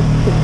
Oh.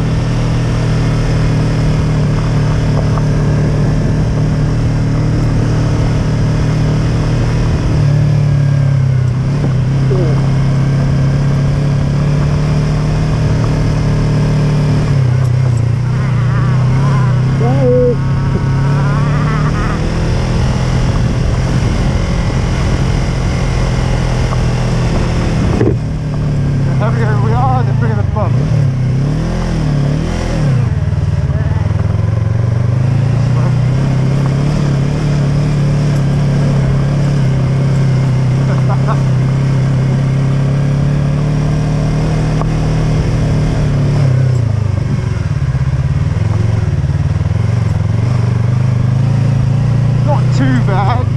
velho.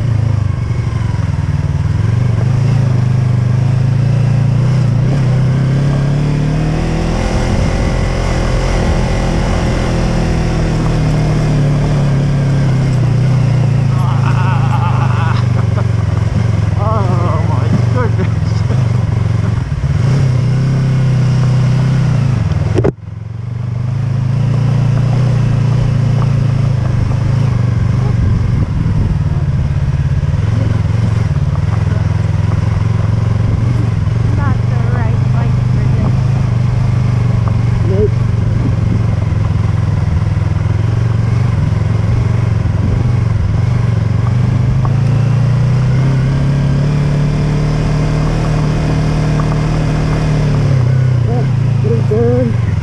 good.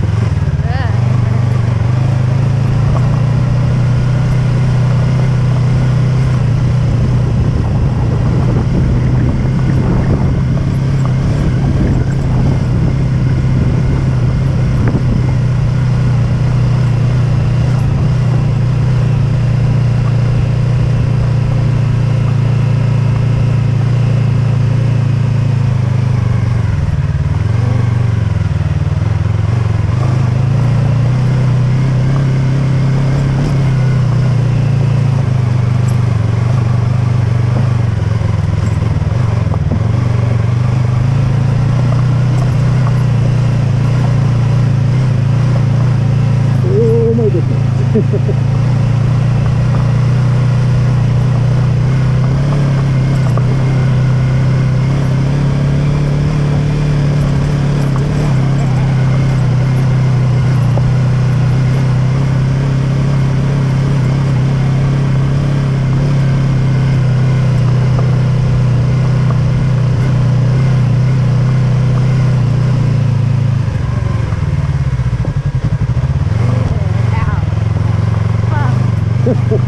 Ha, ha, ha.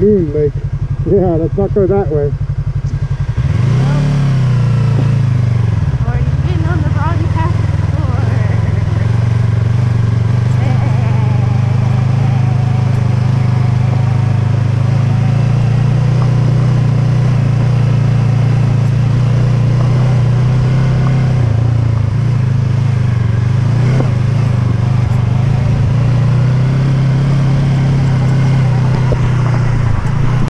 Moon Lake. Yeah, let's not go that way.